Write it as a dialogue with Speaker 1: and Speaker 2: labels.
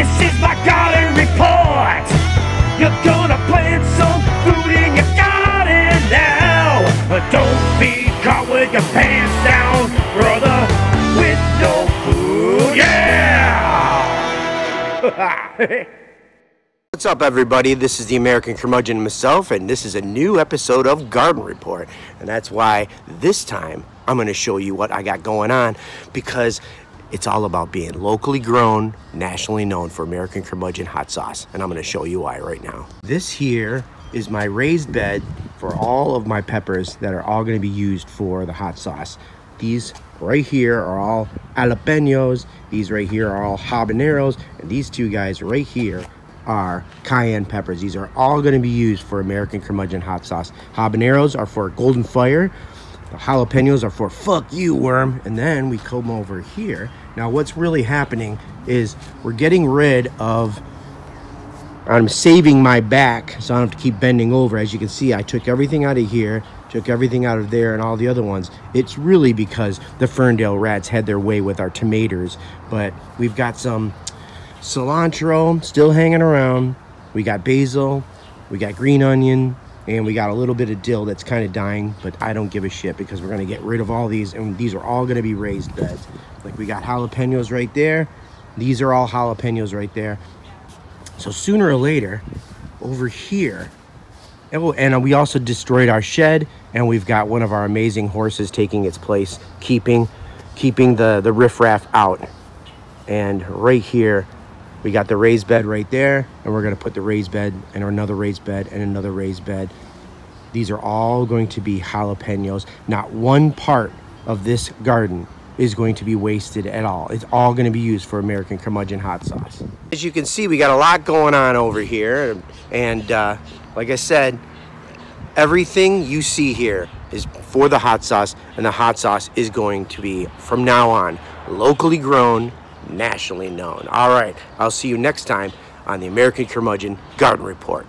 Speaker 1: This is my garden report. You're gonna plant some food in your garden now. But don't be caught with your pants down, brother, with no food. Yeah!
Speaker 2: What's up, everybody? This is the American Curmudgeon myself, and this is a new episode of Garden Report. And that's why this time I'm going to show you what I got going on because it's all about being locally grown, nationally known for American Curmudgeon hot sauce. And I'm to show you why right now. This here is my raised bed for all of my peppers that are all to be used for the hot sauce. These right here are all jalapenos. These right here are all habaneros. And these two guys right here are cayenne peppers. These are all to be used for American curmudgeon hot sauce. Habaneros are for golden fire. The jalapenos are for fuck you worm. And then we come over here. Now what's really happening is we're getting rid of I'm saving my back so I don't have to keep bending over. As you can see, I took everything out of here, took everything out of there and all the other ones. It's really because the Ferndale rats had their way with our tomatoes. But we've got some cilantro still hanging around. We got basil, we got green onion, and we got a little bit of dill that's kind of dying, but I don't give a shit because we're gonna get rid of all these, and these are all gonna be raised beds. Like we got jalapenos right there. These are all jalapenos right there. So sooner or later, over here, oh, and we also destroyed our shed, and we've got one of our amazing horses taking its place, keeping keeping the, the riffraff out. And right here, we got the raised bed right there, and we're gonna put the raised bed and another raised bed and another raised bed. These are all going to be jalapenos. Not one part of this garden is going to be wasted at all. It's all going to be used for American curmudgeon hot sauce. As you can see, we got a lot going on over here. And uh, like I said, everything you see here is for the hot sauce. And the hot sauce is going to be, from now on, locally grown, nationally known. All right, I'll see you next time on the American Curmudgeon Garden Report.